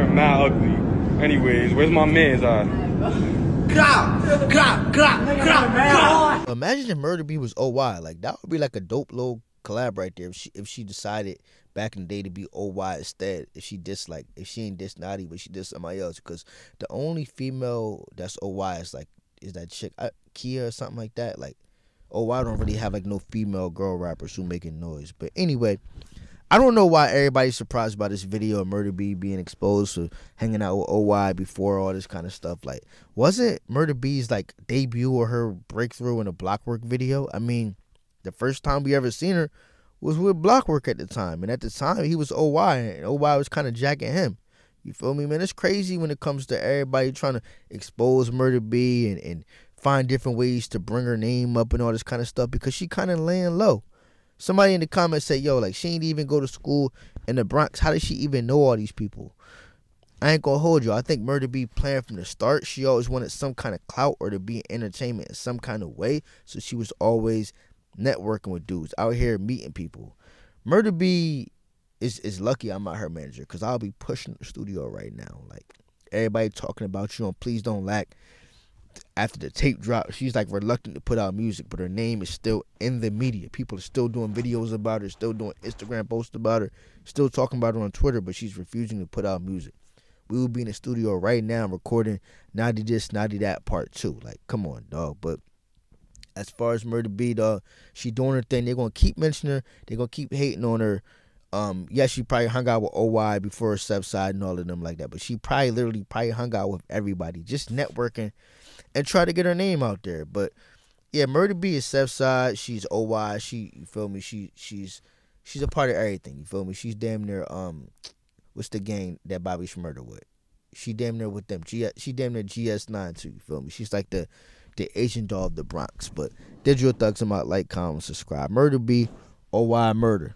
looking mad ugly. Anyways, where's my man's eye? Imagine if Murda B was OY. Like that would be like a dope little collab right there. If she if she decided back in the day to be OY instead, if she dislike if she ain't diss Naughty but she diss somebody else, because the only female that's OY is like is that chick uh, Kia or something like that. Like OY don't really have like no female girl rappers who making noise. But anyway. I don't know why everybody's surprised by this video of Murda B being exposed for hanging out with OY before all this kind of stuff. Like, wasn't Murda B's like debut or her breakthrough in a Blockwork video? I mean, the first time we ever seen her was with Blockwork at the time, and at the time he was OY, and OY was kind of jacking him. You feel me, man? It's crazy when it comes to everybody trying to expose Murda B and, and find different ways to bring her name up and all this kind of stuff because she kind of laying low. Somebody in the comments said, yo, like she ain't even go to school in the Bronx. How does she even know all these people? I ain't gonna hold you. I think Murda B planned from the start. She always wanted some kind of clout or to be entertainment in some kind of way. So she was always networking with dudes out here meeting people. Murda B is is lucky I'm not her manager because I'll be pushing the studio right now. Like everybody talking about you on Please Don't Lack after the tape drop, she's like reluctant to put out music, but her name is still in the media. People are still doing videos about her, still doing Instagram posts about her, still talking about her on Twitter, but she's refusing to put out music. We will be in the studio right now recording Naughty This, Naughty That Part 2. Like, come on, dog. But as far as Murda B, dog, she doing her thing. They're gonna keep mentioning her. They're gonna keep hating on her. Um, yeah, she probably hung out with OY before Side and all of them like that, but she probably literally probably hung out with everybody, just networking and try to get her name out there. But yeah, Murda B is Side. She's OY. She you feel me? She she's she's a part of everything. You feel me? She's damn near um what's the gang that Bobby Shmurda with? She damn near with them. G she damn near GS9 too. You feel me? She's like the the Asian doll of the Bronx. But Digital Thugz about like, comment, subscribe. Murda B, OY Murder.